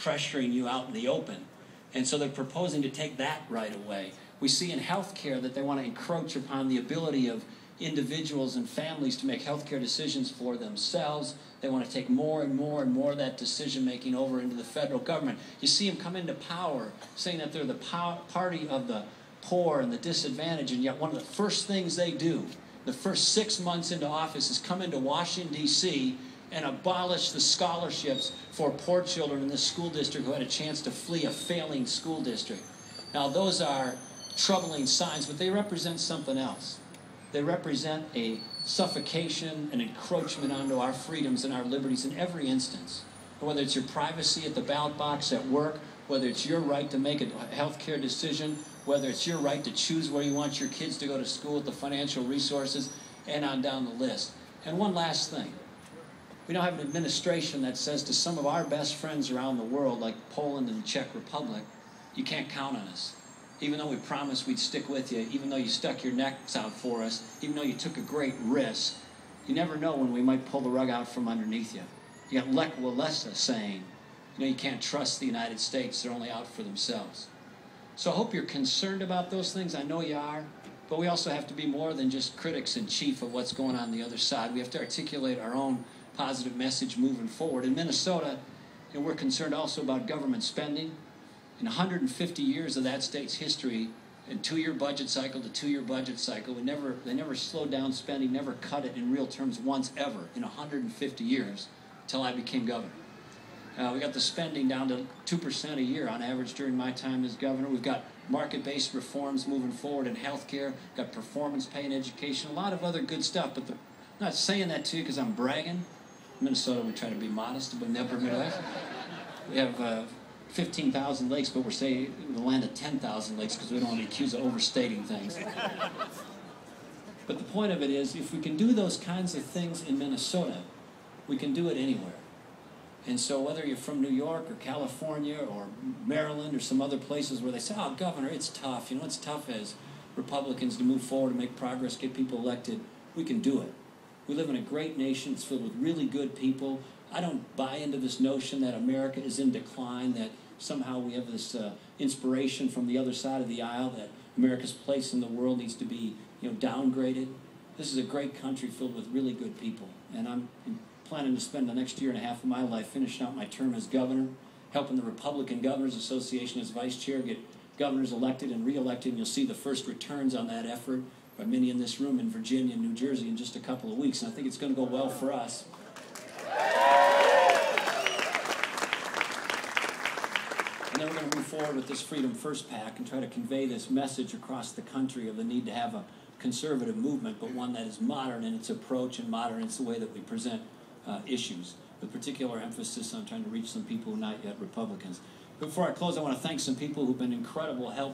pressuring you out in the open. And so they're proposing to take that right away. We see in healthcare that they want to encroach upon the ability of individuals and families to make healthcare decisions for themselves. They want to take more and more and more of that decision making over into the federal government. You see them come into power saying that they're the party of the poor and the disadvantaged, and yet one of the first things they do, the first six months into office, is come into Washington, D.C and abolish the scholarships for poor children in this school district who had a chance to flee a failing school district. Now, those are troubling signs, but they represent something else. They represent a suffocation, and encroachment onto our freedoms and our liberties in every instance. Whether it's your privacy at the ballot box at work, whether it's your right to make a health care decision, whether it's your right to choose where you want your kids to go to school with the financial resources, and on down the list. And one last thing we don't have an administration that says to some of our best friends around the world, like Poland and the Czech Republic, you can't count on us. Even though we promised we'd stick with you, even though you stuck your necks out for us, even though you took a great risk, you never know when we might pull the rug out from underneath you. You got Lech Walesa saying, you know, you can't trust the United States, they're only out for themselves. So I hope you're concerned about those things. I know you are. But we also have to be more than just critics in chief of what's going on, on the other side. We have to articulate our own positive message moving forward. In Minnesota, you know, we're concerned also about government spending. In 150 years of that state's history, in two-year budget cycle to two-year budget cycle, we never they never slowed down spending, never cut it in real terms once ever in 150 years until I became governor. Uh, we got the spending down to 2% a year on average during my time as governor. We've got market-based reforms moving forward in healthcare, got performance pay in education, a lot of other good stuff. But the, I'm not saying that to you because I'm bragging. Minnesota, we try to be modest, but never Midwest. We have uh, 15,000 lakes, but we're saying the land of 10,000 lakes because we don't want to be accused of overstating things. But the point of it is, if we can do those kinds of things in Minnesota, we can do it anywhere. And so, whether you're from New York or California or Maryland or some other places where they say, oh, Governor, it's tough. You know, it's tough as Republicans to move forward and make progress, get people elected. We can do it. We live in a great nation. It's filled with really good people. I don't buy into this notion that America is in decline, that somehow we have this uh, inspiration from the other side of the aisle that America's place in the world needs to be you know, downgraded. This is a great country filled with really good people. And I'm planning to spend the next year and a half of my life finishing out my term as governor, helping the Republican Governors Association as vice chair get governors elected and reelected. And you'll see the first returns on that effort by many in this room in Virginia and New Jersey in just a couple of weeks. And I think it's going to go well for us. And then we're going to move forward with this Freedom First PAC and try to convey this message across the country of the need to have a conservative movement, but one that is modern in its approach and modern in the way that we present uh, issues, with particular emphasis on trying to reach some people who are not yet Republicans. Before I close, I want to thank some people who've been incredible help.